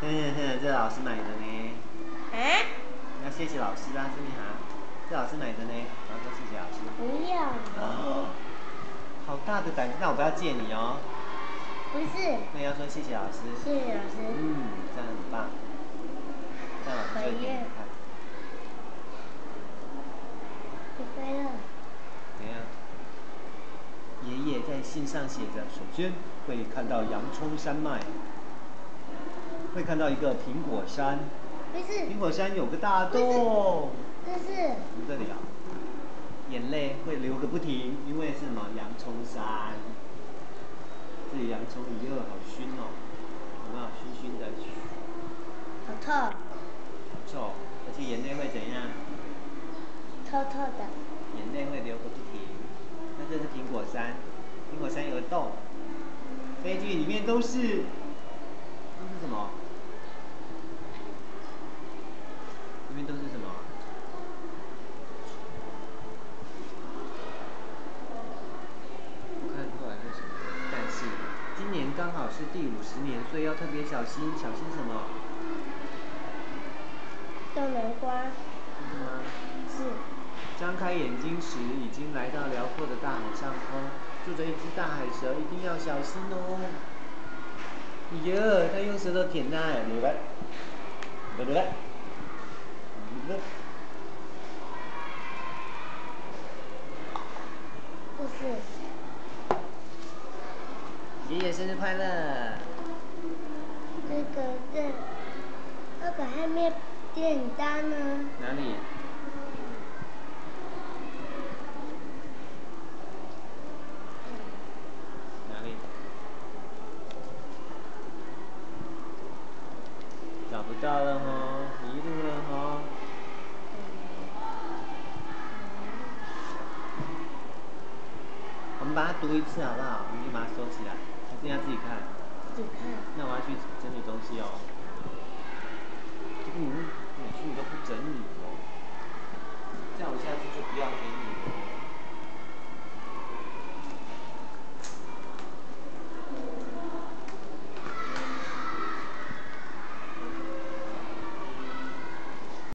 哼哼哼，这老师买的呢。啊？要谢谢老师啊，是不是啊？这老师买的呢，然后说谢谢老师。不要。哦，好大的胆子，那我不要借你哦。不是。那要说谢谢老师。谢谢老师。嗯，这样很棒。这样老师就给你看。你飞了。怎样？爷爷在信上写着：首先会看到洋葱山脉，会看到一个苹果山。不是。苹果山有个大洞。这是。这里啊。眼泪会流个不停，因为是什么？洋葱山。这里洋葱鱼肉好熏哦，有没有熏熏的？好臭。好臭，而且眼泪会怎样？臭臭的。眼泪会流个不停。那这是苹果山，苹果山有个洞，飞机里面都是，都是什么？里面都是什么？我看出来是什么，但是今年刚好是第五十年，所以要特别小心，小心什么？豆南瓜。是吗？是。张开眼睛时，已经来到辽阔的大海上空，住着一只大海蛇，一定要小心哦。哟，它用舌头舔它，来来，来来，来。不是。爷爷生日快乐。这个这，那个还没点单呢。哪里？哪里？找不到了哈，迷路了哈。我们把它读一次好不好？我们就把它收起来，还是要自己看？自己看。那我要去整理东西哦。嗯，每次你都不整理哦，